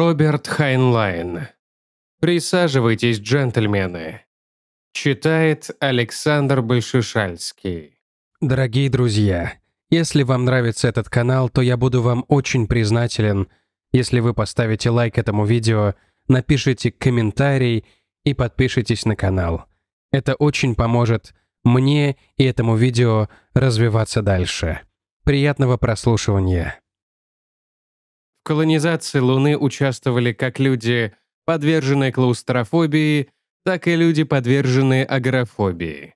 Роберт Хайнлайн. Присаживайтесь, джентльмены. Читает Александр Большешальский. Дорогие друзья, если вам нравится этот канал, то я буду вам очень признателен, если вы поставите лайк этому видео, напишите комментарий и подпишитесь на канал. Это очень поможет мне и этому видео развиваться дальше. Приятного прослушивания. В колонизации Луны участвовали как люди, подверженные клаустрофобии, так и люди, подверженные агорафобии.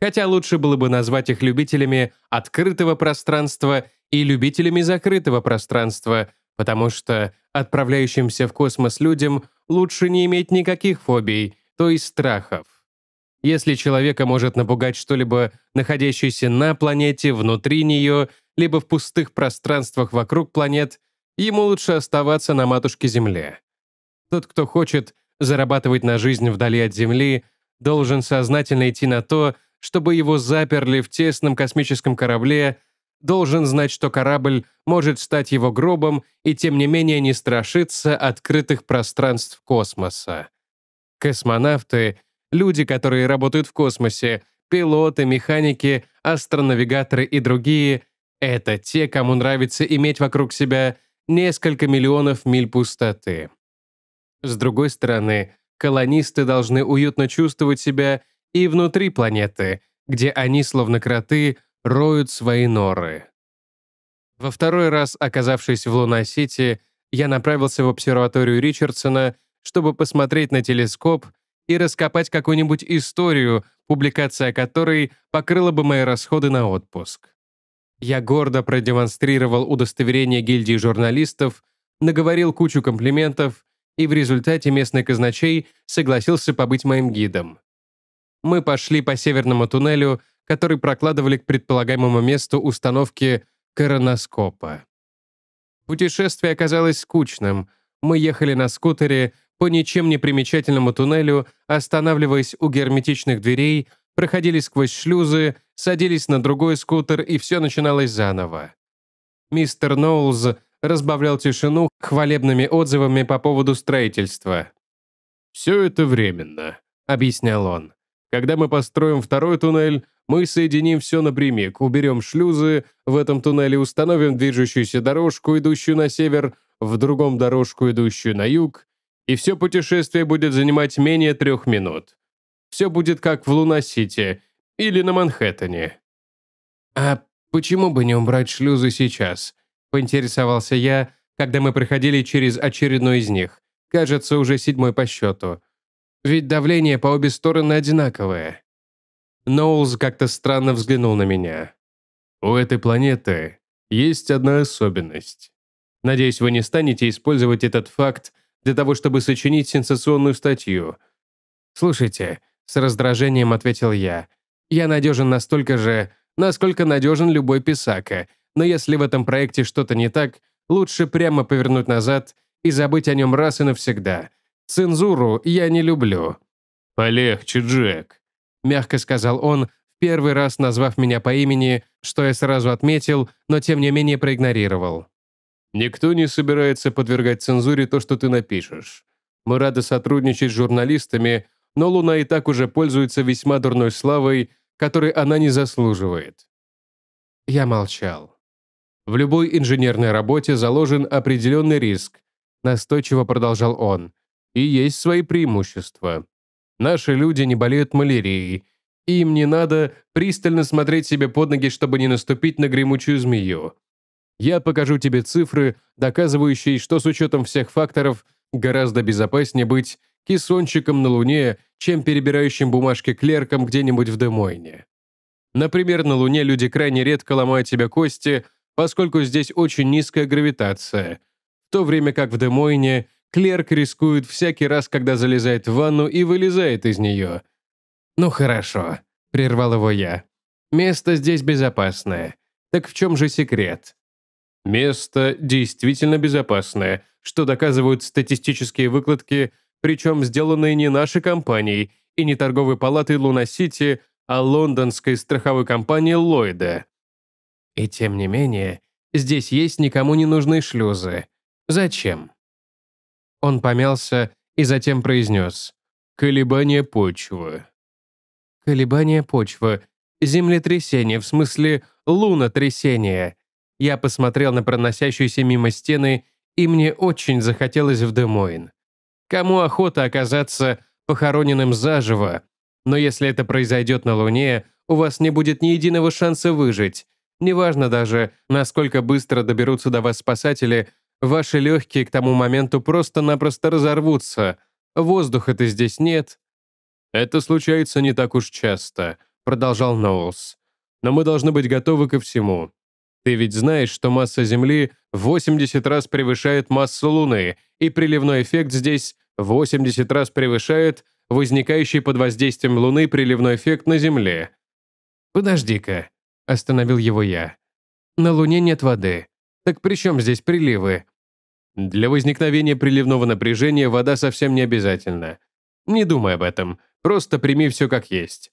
Хотя лучше было бы назвать их любителями открытого пространства и любителями закрытого пространства, потому что отправляющимся в космос людям лучше не иметь никаких фобий, то есть страхов. Если человека может напугать что-либо, находящееся на планете, внутри нее, либо в пустых пространствах вокруг планет, ему лучше оставаться на матушке Земле. Тот, кто хочет зарабатывать на жизнь вдали от Земли, должен сознательно идти на то, чтобы его заперли в тесном космическом корабле, должен знать, что корабль может стать его гробом и тем не менее не страшиться открытых пространств космоса. Космонавты — люди, которые работают в космосе, пилоты, механики, астронавигаторы и другие — это те, кому нравится иметь вокруг себя несколько миллионов миль пустоты. С другой стороны, колонисты должны уютно чувствовать себя и внутри планеты, где они, словно кроты, роют свои норы. Во второй раз, оказавшись в Луна-Сити, я направился в обсерваторию Ричардсона, чтобы посмотреть на телескоп и раскопать какую-нибудь историю, публикация которой покрыла бы мои расходы на отпуск. Я гордо продемонстрировал удостоверение гильдии журналистов, наговорил кучу комплиментов, и в результате местный казначей согласился побыть моим гидом. Мы пошли по северному туннелю, который прокладывали к предполагаемому месту установки короноскопа. Путешествие оказалось скучным. Мы ехали на скутере по ничем не примечательному туннелю, останавливаясь у герметичных дверей, проходили сквозь шлюзы, садились на другой скутер, и все начиналось заново. Мистер Ноулз разбавлял тишину хвалебными отзывами по поводу строительства. «Все это временно», — объяснял он. «Когда мы построим второй туннель, мы соединим все напрямик, уберем шлюзы, в этом туннеле установим движущуюся дорожку, идущую на север, в другом дорожку, идущую на юг, и все путешествие будет занимать менее трех минут. Все будет как в Луна-Сити или на Манхэттене. «А почему бы не убрать шлюзы сейчас?» — поинтересовался я, когда мы проходили через очередной из них. Кажется, уже седьмой по счету. Ведь давление по обе стороны одинаковое. Ноулз как-то странно взглянул на меня. «У этой планеты есть одна особенность. Надеюсь, вы не станете использовать этот факт для того, чтобы сочинить сенсационную статью. Слушайте, с раздражением ответил я. «Я надежен настолько же, насколько надежен любой писака, но если в этом проекте что-то не так, лучше прямо повернуть назад и забыть о нем раз и навсегда. Цензуру я не люблю». «Полегче, Джек», — мягко сказал он, первый раз назвав меня по имени, что я сразу отметил, но тем не менее проигнорировал. «Никто не собирается подвергать цензуре то, что ты напишешь. Мы рады сотрудничать с журналистами, но Луна и так уже пользуется весьма дурной славой, которой она не заслуживает. Я молчал. В любой инженерной работе заложен определенный риск, настойчиво продолжал он, и есть свои преимущества. Наши люди не болеют малярией, и им не надо пристально смотреть себе под ноги, чтобы не наступить на гремучую змею. Я покажу тебе цифры, доказывающие, что с учетом всех факторов гораздо безопаснее быть кессончиком на Луне, чем перебирающим бумажки клерком где-нибудь в Демойне. Например, на Луне люди крайне редко ломают себе кости, поскольку здесь очень низкая гравитация, в то время как в Демойне клерк рискует всякий раз, когда залезает в ванну и вылезает из нее. «Ну хорошо», — прервал его я. «Место здесь безопасное. Так в чем же секрет?» «Место действительно безопасное, что доказывают статистические выкладки причем сделанные не нашей компанией и не торговой палатой Луна-Сити, а лондонской страховой компанией Ллойда. И тем не менее, здесь есть никому не нужные шлюзы. Зачем? Он помялся и затем произнес «Колебание почвы». Колебание почвы. Землетрясение, в смысле лунотрясение. Я посмотрел на проносящиеся мимо стены, и мне очень захотелось в Демойн. Кому охота оказаться похороненным заживо? Но если это произойдет на Луне, у вас не будет ни единого шанса выжить. Неважно даже, насколько быстро доберутся до вас спасатели, ваши легкие к тому моменту просто-напросто разорвутся. Воздуха-то здесь нет. «Это случается не так уж часто», — продолжал Ноулс. «Но мы должны быть готовы ко всему. Ты ведь знаешь, что масса Земли в 80 раз превышает массу Луны, и приливной эффект здесь 80 раз превышает возникающий под воздействием Луны приливной эффект на Земле. «Подожди-ка», — остановил его я. «На Луне нет воды. Так при чем здесь приливы?» «Для возникновения приливного напряжения вода совсем не обязательна. Не думай об этом, просто прими все как есть.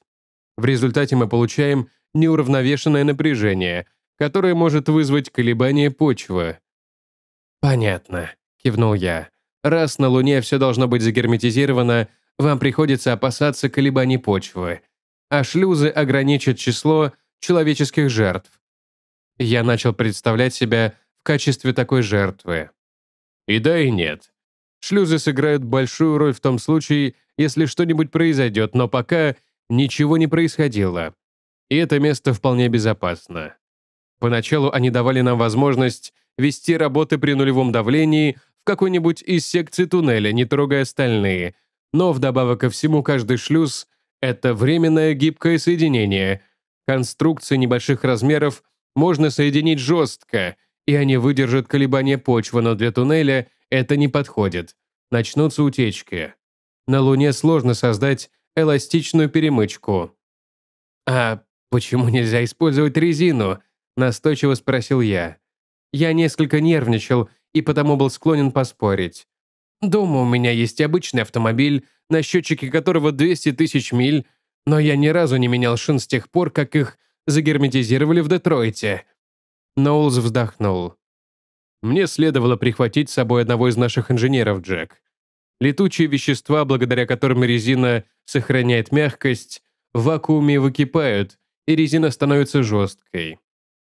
В результате мы получаем неуравновешенное напряжение, которое может вызвать колебание почвы. «Понятно», — кивнул я. «Раз на Луне все должно быть загерметизировано, вам приходится опасаться колебаний почвы, а шлюзы ограничат число человеческих жертв». Я начал представлять себя в качестве такой жертвы. И да, и нет. Шлюзы сыграют большую роль в том случае, если что-нибудь произойдет, но пока ничего не происходило. И это место вполне безопасно. Поначалу они давали нам возможность вести работы при нулевом давлении в какой-нибудь из секций туннеля, не трогая остальные. Но вдобавок ко всему, каждый шлюз — это временное гибкое соединение. Конструкции небольших размеров можно соединить жестко, и они выдержат колебания почвы, но для туннеля это не подходит. Начнутся утечки. На Луне сложно создать эластичную перемычку. А почему нельзя использовать резину? Настойчиво спросил я. Я несколько нервничал и потому был склонен поспорить. Дома у меня есть обычный автомобиль, на счетчике которого 200 тысяч миль, но я ни разу не менял шин с тех пор, как их загерметизировали в Детройте. Ноулз вздохнул. Мне следовало прихватить с собой одного из наших инженеров, Джек. Летучие вещества, благодаря которым резина сохраняет мягкость, в вакууме выкипают, и резина становится жесткой.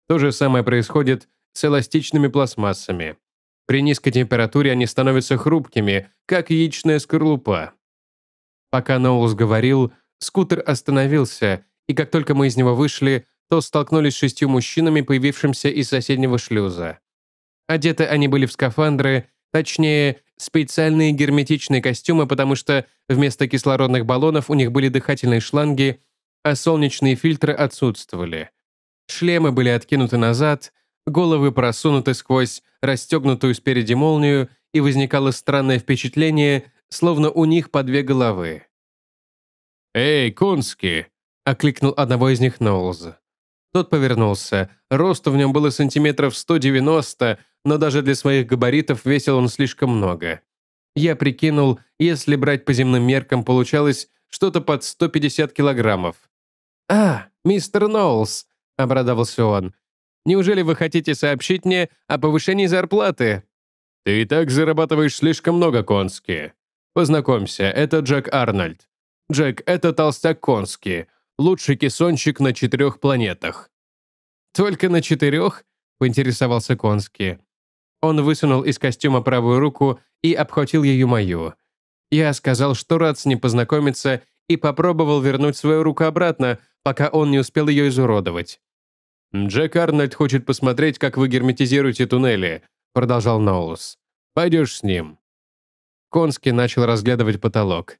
То же самое происходит с эластичными пластмассами. При низкой температуре они становятся хрупкими, как яичная скорлупа. Пока Ноулс говорил, скутер остановился, и как только мы из него вышли, то столкнулись с шестью мужчинами, появившимися из соседнего шлюза. Одеты они были в скафандры, точнее, специальные герметичные костюмы, потому что вместо кислородных баллонов у них были дыхательные шланги, а солнечные фильтры отсутствовали. Шлемы были откинуты назад, головы просунуты сквозь расстегнутую спереди молнию, и возникало странное впечатление, словно у них по две головы. «Эй, Конски!» — окликнул одного из них Ноулз. Тот повернулся. Рост в нем было сантиметров 190, но даже для своих габаритов весил он слишком много. Я прикинул, если брать по земным меркам, получалось что-то под 150 килограммов. «А, мистер Ноулс!» — обрадовался он. «Неужели вы хотите сообщить мне о повышении зарплаты?» «Ты и так зарабатываешь слишком много, Конски. Познакомься, это Джек Арнольд. Джек — это толстяк Конски, лучший кессонщик на четырех планетах». «Только на четырех?» — поинтересовался Конски. Он высунул из костюма правую руку и обхватил ее мою. Я сказал, что рад с ним познакомиться, и попробовал вернуть свою руку обратно, пока он не успел ее изуродовать. «Джек Арнольд хочет посмотреть, как вы герметизируете туннели», продолжал Ноулс. «Пойдешь с ним». Конский начал разглядывать потолок.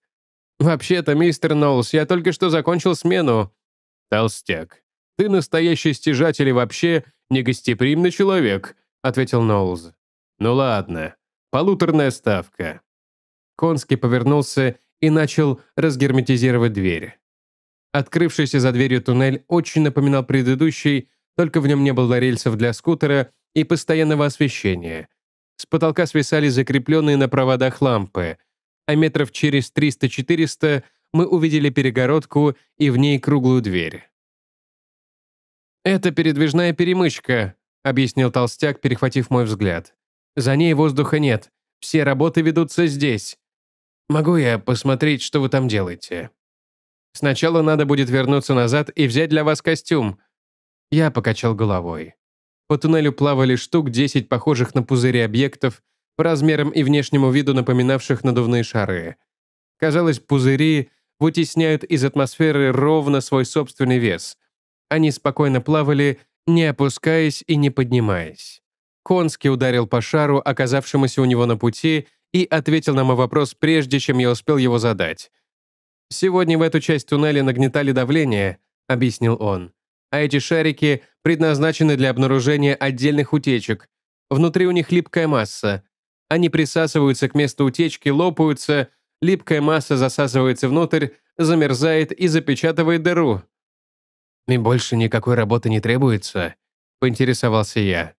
«Вообще-то, мистер Ноулс, я только что закончил смену». «Толстяк, ты настоящий стяжатель и вообще негостеприимный человек», ответил Ноулз. «Ну ладно, полуторная ставка». Конский повернулся и начал разгерметизировать дверь. Открывшийся за дверью туннель очень напоминал предыдущий, только в нем не было рельсов для скутера и постоянного освещения. С потолка свисали закрепленные на проводах лампы, а метров через 300-400 мы увидели перегородку и в ней круглую дверь. «Это передвижная перемычка», — объяснил толстяк, перехватив мой взгляд. «За ней воздуха нет. Все работы ведутся здесь. Могу я посмотреть, что вы там делаете? Сначала надо будет вернуться назад и взять для вас костюм». Я покачал головой. По туннелю плавали штук 10 похожих на пузыри объектов, по размерам и внешнему виду напоминавших надувные шары. Казалось, пузыри вытесняют из атмосферы ровно свой собственный вес. Они спокойно плавали, не опускаясь и не поднимаясь. Конский ударил по шару, оказавшемуся у него на пути, и ответил на мой вопрос, прежде чем я успел его задать. «Сегодня в эту часть туннеля нагнетали давление», — объяснил он. «А эти шарики предназначены для обнаружения отдельных утечек. Внутри у них липкая масса. Они присасываются к месту утечки, лопаются, липкая масса засасывается внутрь, замерзает и запечатывает дыру. «И больше никакой работы не требуется?» — поинтересовался я.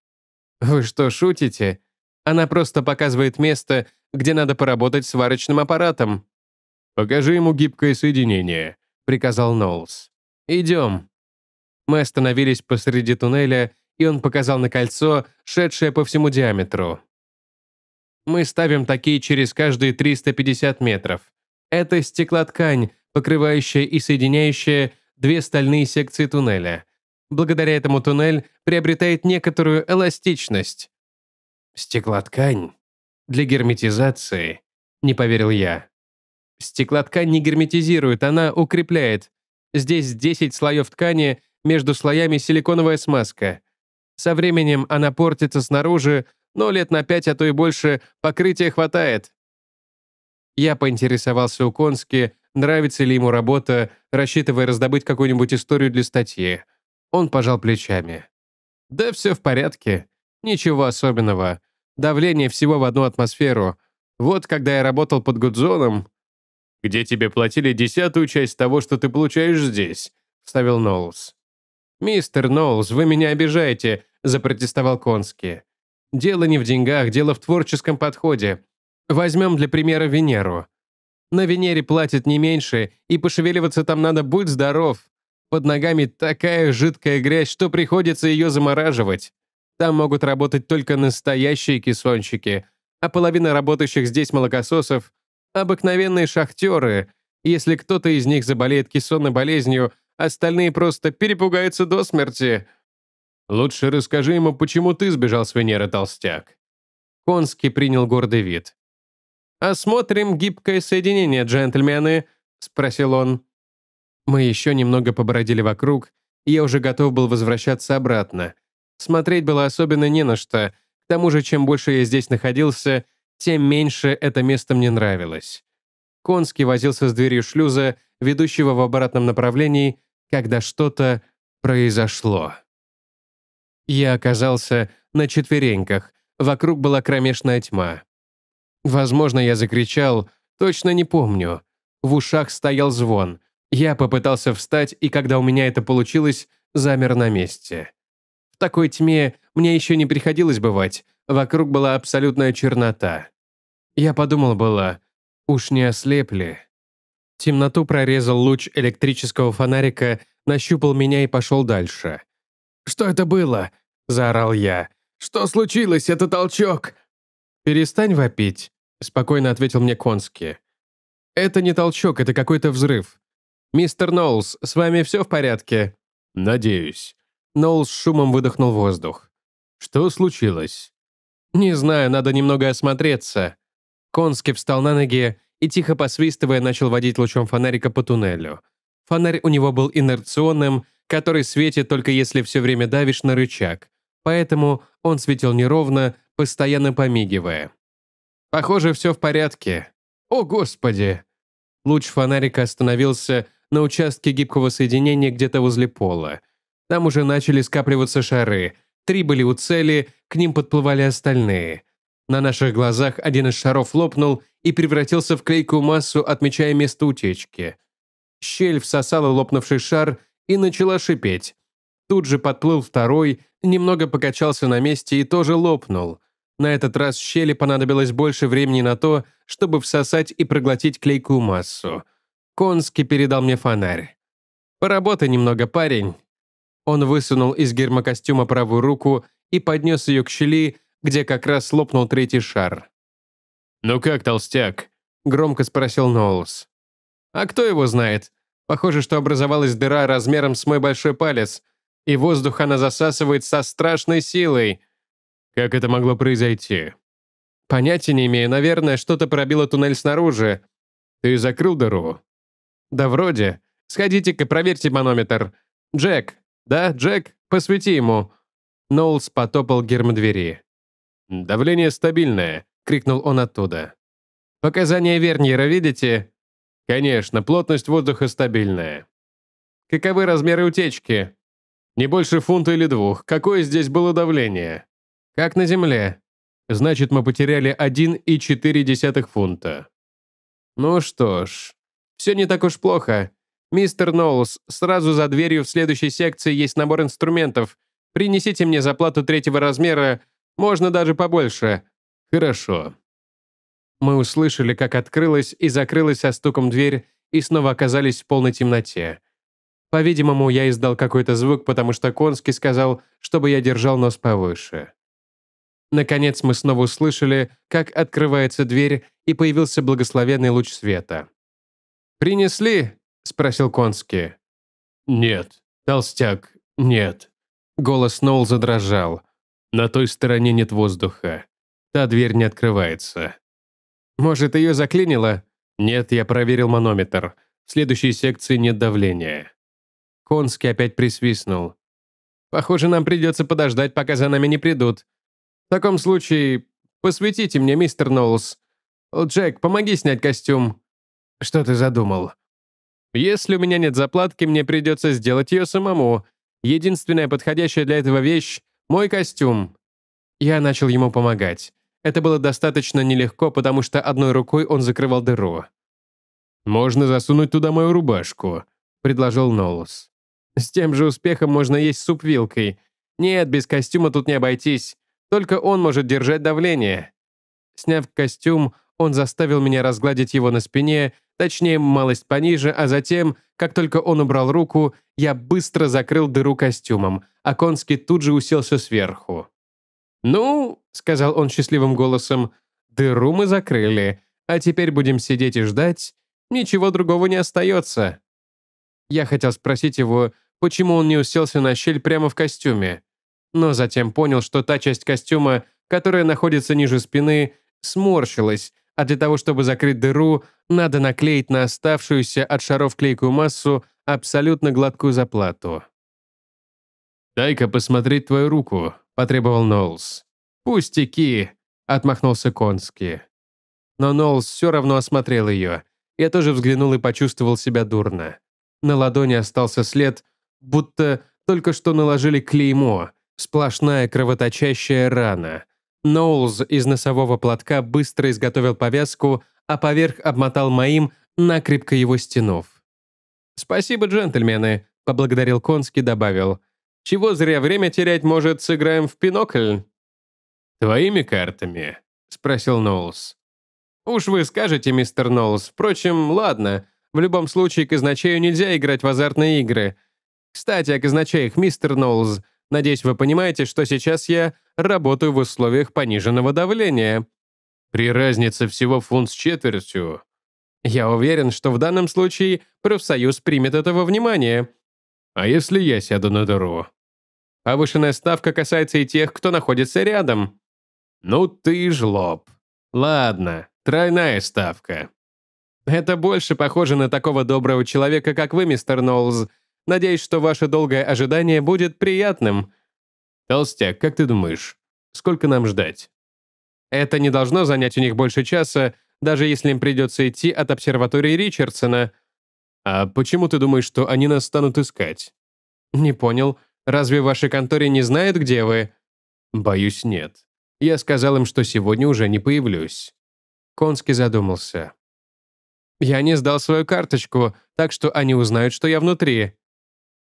«Вы что, шутите? Она просто показывает место, где надо поработать сварочным аппаратом». «Покажи ему гибкое соединение», — приказал Ноулс. «Идем». Мы остановились посреди туннеля, и он показал на кольцо, шедшее по всему диаметру. Мы ставим такие через каждые 350 метров. Это стеклоткань, покрывающая и соединяющая две стальные секции туннеля. Благодаря этому туннель приобретает некоторую эластичность. Стеклоткань? Для герметизации? Не поверил я. Стеклоткань не герметизирует, она укрепляет. Здесь 10 слоев ткани, между слоями силиконовая смазка. Со временем она портится снаружи, но лет на пять, а то и больше, покрытия хватает. Я поинтересовался у Конски, нравится ли ему работа, рассчитывая раздобыть какую-нибудь историю для статьи. Он пожал плечами. «Да все в порядке. Ничего особенного. Давление всего в одну атмосферу. Вот когда я работал под Гудзоном...» «Где тебе платили десятую часть того, что ты получаешь здесь», — вставил Ноулс. «Мистер Ноулс, вы меня обижаете», — запротестовал Конски. Дело не в деньгах, дело в творческом подходе. Возьмем для примера Венеру. На Венере платят не меньше, и пошевеливаться там надо будь здоров. Под ногами такая жидкая грязь, что приходится ее замораживать. Там могут работать только настоящие кессонщики, а половина работающих здесь молокососов — обыкновенные шахтеры. Если кто-то из них заболеет кессонной болезнью, остальные просто перепугаются до смерти. Лучше расскажи ему, почему ты сбежал с Венеры, толстяк». Конский принял гордый вид. «Осмотрим гибкое соединение, джентльмены», — спросил он. Мы еще немного побродили вокруг, и я уже готов был возвращаться обратно. Смотреть было особенно не на что. К тому же, чем больше я здесь находился, тем меньше это место мне нравилось. Конский возился с дверью шлюза, ведущего в обратном направлении, когда что-то произошло. Я оказался на четвереньках, вокруг была кромешная тьма. Возможно, я закричал, точно не помню. В ушах стоял звон. Я попытался встать, и когда у меня это получилось, замер на месте. В такой тьме мне еще не приходилось бывать, вокруг была абсолютная чернота. Я подумал было, уж не ослепли. Темноту прорезал луч электрического фонарика, нащупал меня и пошел дальше. «Что это было?» – заорал я. «Что случилось? Это толчок!» «Перестань вопить», – спокойно ответил мне Конски. «Это не толчок, это какой-то взрыв. Мистер Ноулс, с вами все в порядке?» «Надеюсь». Ноулс шумом выдохнул воздух. «Что случилось?» «Не знаю, надо немного осмотреться». Конски встал на ноги и, тихо посвистывая, начал водить лучом фонарика по туннелю. Фонарь у него был инерционным, который светит только если все время давишь на рычаг, поэтому он светил неровно, постоянно помигивая. «Похоже, все в порядке. О, Господи!» Луч фонарика остановился на участке гибкого соединения где-то возле пола. Там уже начали скапливаться шары. Три были у цели, к ним подплывали остальные. На наших глазах один из шаров лопнул и превратился в клейкую массу, отмечая место утечки. Щель всосала лопнувший шар и начала шипеть. Тут же подплыл второй, немного покачался на месте и тоже лопнул. На этот раз щели понадобилось больше времени на то, чтобы всосать и проглотить клейкую массу. Конски передал мне фонарь. «Поработай немного, парень». Он высунул из гермокостюма правую руку и поднес ее к щели, где как раз лопнул третий шар. «Ну как, толстяк?» — громко спросил Ноулс. «А кто его знает? Похоже, что образовалась дыра размером с мой большой палец, и воздух она засасывает со страшной силой. Как это могло произойти?» «Понятия не имею. Наверное, что-то пробило туннель снаружи. Ты закрыл дыру?» «Да вроде. Сходите-ка, проверьте манометр. Джек. Да, Джек? Посвети ему». Ноулс потопал гермодвери. «Давление стабильное», — крикнул он оттуда. «Показания Верниера видите?» «Конечно, плотность воздуха стабильная». «Каковы размеры утечки?» «Не больше фунта или двух. Какое здесь было давление?» «Как на Земле?» «Значит, мы потеряли 1,4 фунта». «Ну что ж, все не так уж плохо. Мистер Ноулс, сразу за дверью в следующей секции есть набор инструментов. Принесите мне заплату третьего размера, можно даже побольше. Хорошо». Мы услышали, как открылась и закрылась со стуком дверь, и снова оказались в полной темноте. По-видимому, я издал какой-то звук, потому что Конский сказал, чтобы я держал нос повыше. Наконец мы снова услышали, как открывается дверь, и появился благословенный луч света. «Принесли?» — спросил Конский. «Нет, толстяк, нет». Голос Ноул задрожал. «На той стороне нет воздуха. Та дверь не открывается». «Может, ее заклинило?» «Нет, я проверил манометр. В следующей секции нет давления». Конский опять присвистнул. «Похоже, нам придется подождать, пока за нами не придут. В таком случае, посветите мне, мистер Ноулс. Джек, помоги снять костюм». «Что ты задумал?» «Если у меня нет заплатки, мне придется сделать ее самому. Единственная подходящая для этого вещь — мой костюм». Я начал ему помогать. Это было достаточно нелегко, потому что одной рукой он закрывал дыру. «Можно засунуть туда мою рубашку», — предложил Ноулс. «С тем же успехом можно есть суп вилкой. Нет, без костюма тут не обойтись. Только он может держать давление». Сняв костюм, он заставил меня разгладить его на спине, точнее, малость пониже, а затем, как только он убрал руку, я быстро закрыл дыру костюмом, а Конский тут же уселся сверху. «Ну», — сказал он счастливым голосом, — «дыру мы закрыли, а теперь будем сидеть и ждать. Ничего другого не остается». Я хотел спросить его, почему он не уселся на щель прямо в костюме, но затем понял, что та часть костюма, которая находится ниже спины, сморщилась, а для того, чтобы закрыть дыру, надо наклеить на оставшуюся от шаров клейкую массу абсолютно гладкую заплату. «Дай-ка посмотреть твою руку», — потребовал Ноулс. «Пустяки», — отмахнулся Конски. Но Ноулс все равно осмотрел ее. Я тоже взглянул и почувствовал себя дурно. На ладони остался след, будто только что наложили клеймо, сплошная кровоточащая рана. Ноулз из носового платка быстро изготовил повязку, а поверх обмотал моим, накрепко его стянув. «Спасибо, джентльмены», — поблагодарил Конский, добавил. «Чего зря время терять, может, сыграем в пинокль?» «Твоими картами?» — спросил Ноулс. «Уж вы скажете, мистер Ноулс. Впрочем, ладно. В любом случае, казначею нельзя играть в азартные игры. Кстати, о казначеях, мистер Ноулс. Надеюсь, вы понимаете, что сейчас я работаю в условиях пониженного давления. При разнице всего фунт с четвертью. Я уверен, что в данном случае профсоюз примет этого внимания. А если я сяду на дыру? Повышенная ставка касается и тех, кто находится рядом. Ну ты жлоб. Ладно, тройная ставка. Это больше похоже на такого доброго человека, как вы, мистер Ноулз, Надеюсь, что ваше долгое ожидание будет приятным. Толстяк, как ты думаешь, сколько нам ждать? Это не должно занять у них больше часа, даже если им придется идти от обсерватории Ричардсона. А почему ты думаешь, что они нас станут искать? Не понял. Разве в вашей конторе не знают, где вы? Боюсь, нет. Я сказал им, что сегодня уже не появлюсь. Конский задумался. Я не сдал свою карточку, так что они узнают, что я внутри.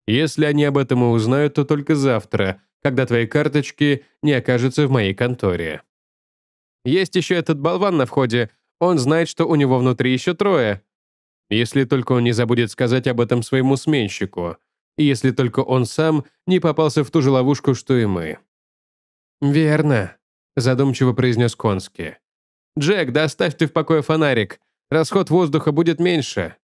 Если они об этом и узнают, то только завтра, когда твои карточки не окажутся в моей конторе. Есть еще этот болван на входе. Он знает, что у него внутри еще трое. Если только он не забудет сказать об этом своему сменщику. И если только он сам не попался в ту же ловушку, что и мы. «Верно», — задумчиво произнес Конски. «Джек, да ты в покое фонарик. Расход воздуха будет меньше».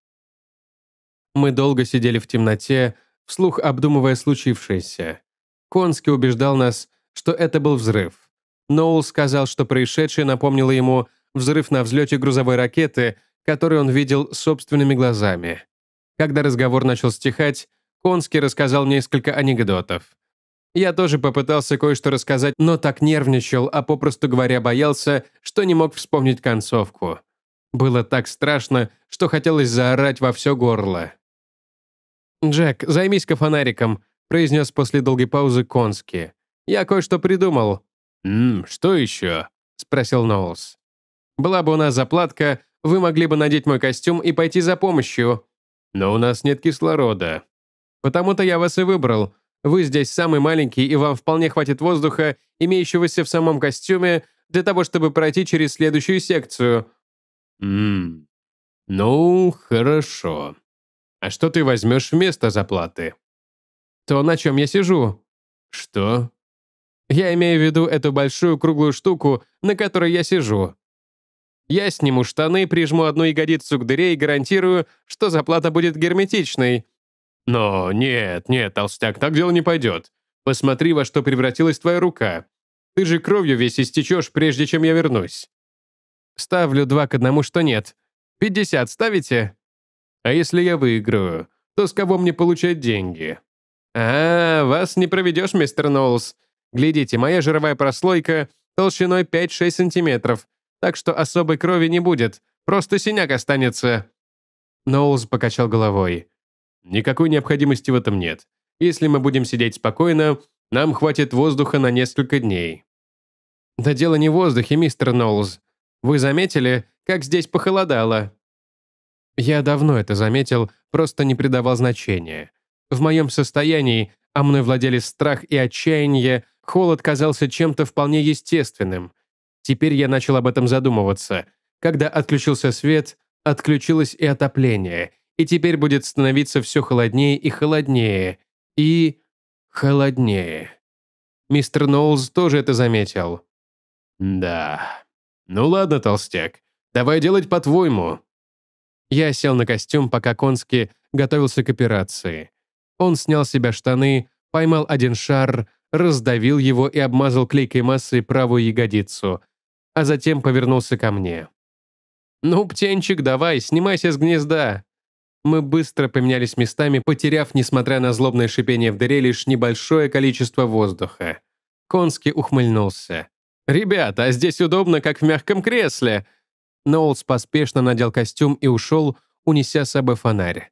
Мы долго сидели в темноте, вслух обдумывая случившееся. Конски убеждал нас, что это был взрыв. Ноул сказал, что происшедшее напомнило ему взрыв на взлете грузовой ракеты, который он видел собственными глазами. Когда разговор начал стихать, Конски рассказал несколько анекдотов. Я тоже попытался кое-что рассказать, но так нервничал, а попросту говоря боялся, что не мог вспомнить концовку. Было так страшно, что хотелось заорать во все горло. «Джек, займись-ка фонариком», — произнес после долгой паузы Конски. «Я кое-что придумал». «Ммм, что еще?» — спросил Ноулс. «Была бы у нас заплатка, вы могли бы надеть мой костюм и пойти за помощью». «Но у нас нет кислорода». «Потому-то я вас и выбрал. Вы здесь самый маленький, и вам вполне хватит воздуха, имеющегося в самом костюме, для того, чтобы пройти через следующую секцию». «Ммм, ну, хорошо. А что ты возьмешь вместо заплаты?» «То, на чем я сижу». «Что?» «Я имею в виду эту большую круглую штуку, на которой я сижу. Я сниму штаны, прижму одну ягодицу к дыре и гарантирую, что заплата будет герметичной. «Но нет, нет, толстяк, так дело не пойдет. Посмотри, во что превратилась твоя рука. Ты же кровью весь истечешь, прежде чем я вернусь». «Ставлю два к одному, что нет. Пятьдесят ставите?» «А если я выиграю, то с кого мне получать деньги?» «А, вас не проведешь, мистер Ноулс. Глядите, моя жировая прослойка толщиной 5-6 сантиметров, так что особой крови не будет, просто синяк останется». Ноулс покачал головой. Никакой необходимости в этом нет. Если мы будем сидеть спокойно, нам хватит воздуха на несколько дней». «Да дело не в воздухе, мистер Ноулз. Вы заметили, как здесь похолодало?» Я давно это заметил, просто не придавал значения. В моем состоянии, а мной владели страх и отчаяние, холод казался чем-то вполне естественным. Теперь я начал об этом задумываться. Когда отключился свет, отключилось и отопление, и теперь будет становиться все холоднее и холоднее, и холоднее. Мистер Ноулз тоже это заметил. «Да. Ну ладно, толстяк, давай делать по-твоему». Я сел на костюм, пока Конски готовился к операции. Он снял с себя штаны, поймал один шар, раздавил его и обмазал клейкой массой правую ягодицу, а затем повернулся ко мне. «Ну, птенчик, давай, снимайся с гнезда. Мы быстро поменялись местами, потеряв, несмотря на злобное шипение в дыре, лишь небольшое количество воздуха. Конски ухмыльнулся. «Ребята, а здесь удобно, как в мягком кресле!» Ноулс поспешно надел костюм и ушел, унеся с собой фонарь.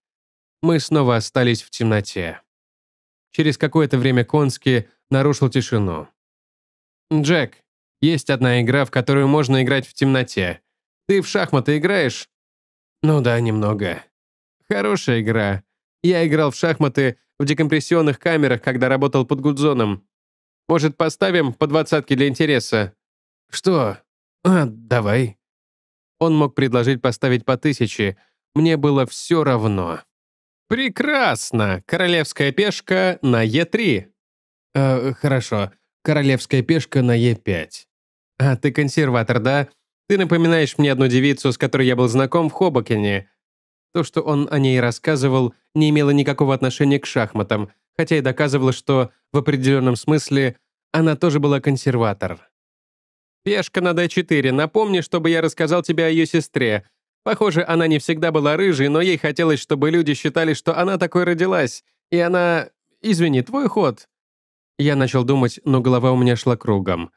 Мы снова остались в темноте. Через какое-то время Конски нарушил тишину. «Джек, есть одна игра, в которую можно играть в темноте. Ты в шахматы играешь?» «Ну да, немного. Хорошая игра. Я играл в шахматы в декомпрессионных камерах, когда работал под Гудзоном. Может, поставим по двадцатке для интереса?» «Что? А, давай». Он мог предложить поставить по тысяче. Мне было все равно. «Прекрасно! Королевская пешка на Е3». «Э, «Хорошо. Королевская пешка на Е5». «А ты консерватор, да? Ты напоминаешь мне одну девицу, с которой я был знаком в Хобокене. То, что он о ней рассказывал, не имело никакого отношения к шахматам, хотя и доказывало, что в определенном смысле она тоже была консерватор. «Пешка на d4, напомни, чтобы я рассказал тебе о ее сестре. Похоже, она не всегда была рыжей, но ей хотелось, чтобы люди считали, что она такой родилась. И она... Извини, твой ход». Я начал думать, но голова у меня шла кругом.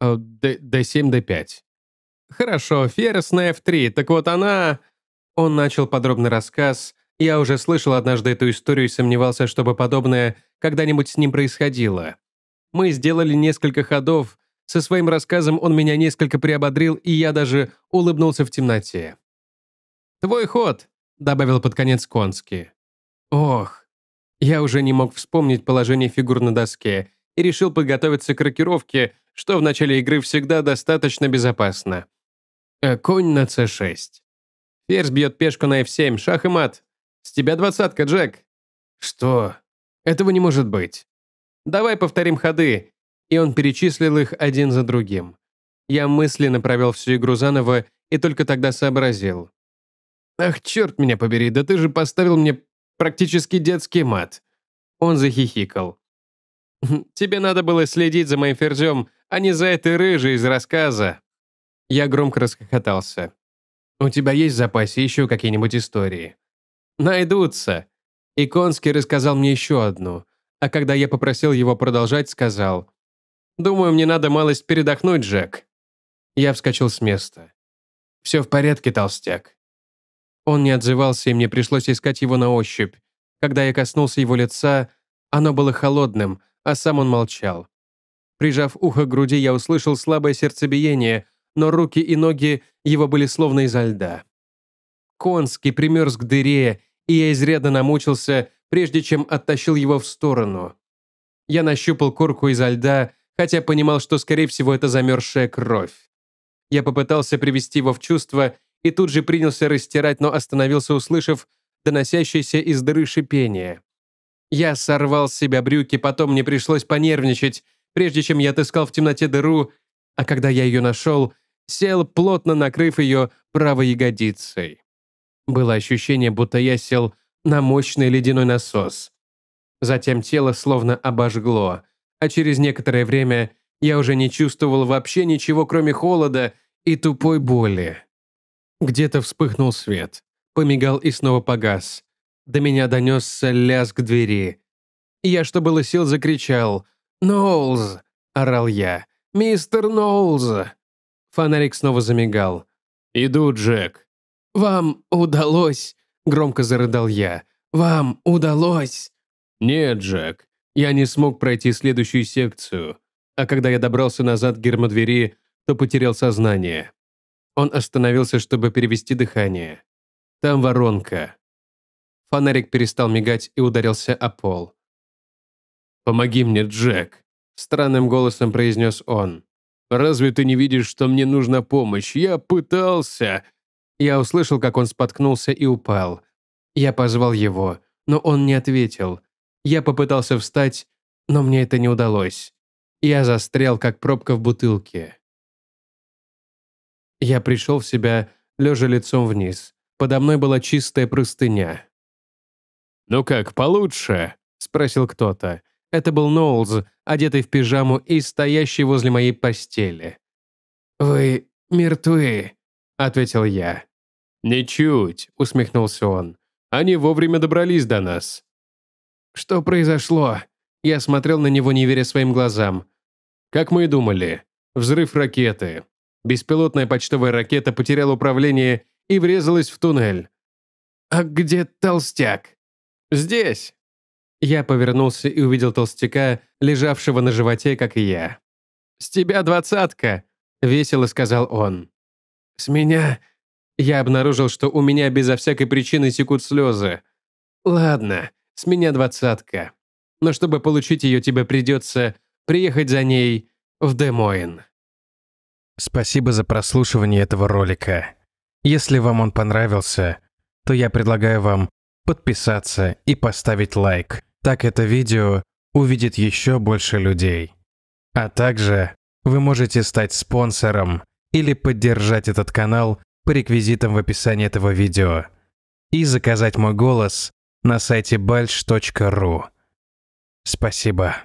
D7, D5. Хорошо, ферзь на F3, так вот она... Он начал подробный рассказ. Я уже слышал однажды эту историю и сомневался, чтобы подобное когда-нибудь с ним происходило. Мы сделали несколько ходов. Со своим рассказом он меня несколько приободрил, и я даже улыбнулся в темноте. «Твой ход», — добавил под конец Конски. Ох, я уже не мог вспомнить положение фигур на доске и решил подготовиться к рокировке, что в начале игры всегда достаточно безопасно. Э, конь на c6. Ферзь бьет пешку на f7, шах и мат. С тебя двадцатка, Джек. Что? Этого не может быть. Давай повторим ходы. И он перечислил их один за другим. Я мысленно провел всю игру заново и только тогда сообразил. «Ах, черт меня побери, да ты же поставил мне практически детский мат». Он захихикал. «Хм, «Тебе надо было следить за моим ферзем, а не за этой рыжей из рассказа». Я громко расхохотался. «У тебя есть в запасе еще какие-нибудь истории?» «Найдутся». И Конский рассказал мне еще одну. А когда я попросил его продолжать, сказал, «Думаю, мне надо малость передохнуть, Джек». Я вскочил с места. «Все в порядке, толстяк». Он не отзывался, и мне пришлось искать его на ощупь. Когда я коснулся его лица, оно было холодным, а сам он молчал. Прижав ухо к груди, я услышал слабое сердцебиение, но руки и ноги его были словно изо льда. Конский примерз к дыре, и я изрядно намучился, прежде чем оттащил его в сторону. Я нащупал корку изо льда, хотя понимал, что, скорее всего, это замерзшая кровь. Я попытался привести его в чувство и тут же принялся растирать, но остановился, услышав доносящееся из дыры шипение. Я сорвал с себя брюки, потом мне пришлось понервничать, прежде чем я отыскал в темноте дыру, а когда я ее нашел, сел, плотно накрыв ее правой ягодицей. Было ощущение, будто я сел на мощный ледяной насос. Затем тело словно обожгло, а через некоторое время я уже не чувствовал вообще ничего, кроме холода и тупой боли. Где-то вспыхнул свет, помигал и снова погас. До меня донесся лязг двери. Я, что было сил, закричал «Ноулз!» – орал я. «Мистер Ноулз!» Фонарик снова замигал. «Иду, Джек». «Вам удалось!» – громко зарыдал я. «Вам удалось!» «Нет, Джек, я не смог пройти следующую секцию. А когда я добрался назад к гермодвери, то потерял сознание. Он остановился, чтобы перевести дыхание. Там воронка. Фонарик перестал мигать и ударился о пол. «Помоги мне, Джек», — странным голосом произнес он. «Разве ты не видишь, что мне нужна помощь? Я пытался...» Я услышал, как он споткнулся и упал. Я позвал его, но он не ответил. Я попытался встать, но мне это не удалось. Я застрял, как пробка в бутылке. Я пришел в себя, лежа лицом вниз. Подо мной была чистая простыня. «Ну как, получше?» – спросил кто-то. Это был Ноулз, одетый в пижаму и стоящий возле моей постели. «Вы мертвы», — ответил я. «Ничуть», — усмехнулся он. «Они вовремя добрались до нас». «Что произошло?» Я смотрел на него, не веря своим глазам. «Как мы и думали. Взрыв ракеты. Беспилотная почтовая ракета потеряла управление и врезалась в туннель». «А где толстяк?» «Здесь». Я повернулся и увидел толстяка, лежавшего на животе, как и я. «С тебя двадцатка», — весело сказал он. «С меня...» Я обнаружил, что у меня безо всякой причины текут слезы. «Ладно, с меня двадцатка. Но чтобы получить ее, тебе придется приехать за ней в Демоин». Спасибо за прослушивание этого ролика. Если вам он понравился, то я предлагаю вам подписаться и поставить лайк. Так это видео увидит еще больше людей. А также вы можете стать спонсором или поддержать этот канал по реквизитам в описании этого видео и заказать мой голос на сайте balch.ru. Спасибо.